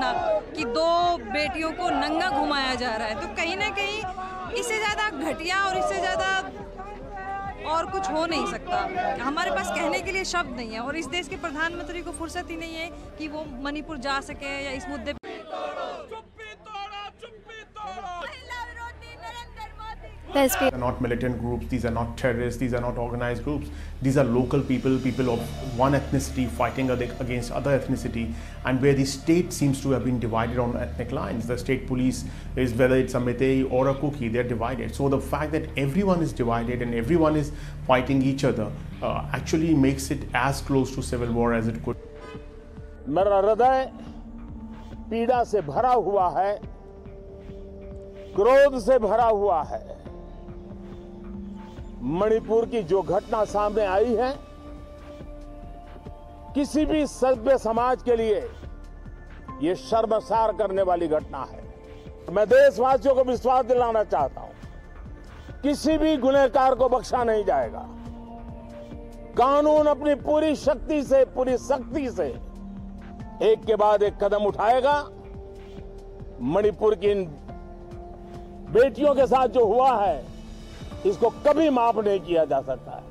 घटना कि दो बेटियों को नंगा घुमाया जा रहा है। तो कहीं ना कहीं इससे ज़्यादा घटिया और इससे ज़्यादा और कुछ हो नहीं सकता। हमारे पास कहने के लिए शब्द नहीं है और इस देश के प्रधानमंत्री को फुर्सत ही नहीं है कि वो मणिपुर जा सके या इस मुद्दे पे These are not militant groups, these are not terrorists, these are not organized groups. These are local people, people of one ethnicity fighting ag- against other ethnicity, and where the state seems to have been divided on ethnic lines. The state police is whether it's a Meitei or a Kuki, they're divided. So the fact that everyone is divided and everyone is fighting each other uh, actually makes it as close to civil war as it could. मेरा हृदय पीड़ा से भरा हुआ है क्रोध से भरा हुआ है मणिपुर की जो घटना सामने आई है, किसी भी सभ्य समाज के लिए ये शर्मसार करने वाली घटना है। मैं देशवासियों को विश्वास दिलाना चाहता हूँ, किसी भी गुनहगार को बख्शा नहीं जाएगा। कानून अपनी पूरी शक्ति से, पूरी सख्ती से एक के बाद एक कदम उठाएगा। मणिपुर की इन बेटियों के साथ जो हुआ है इसको कभी माफ़ नहीं किया जा सकता। है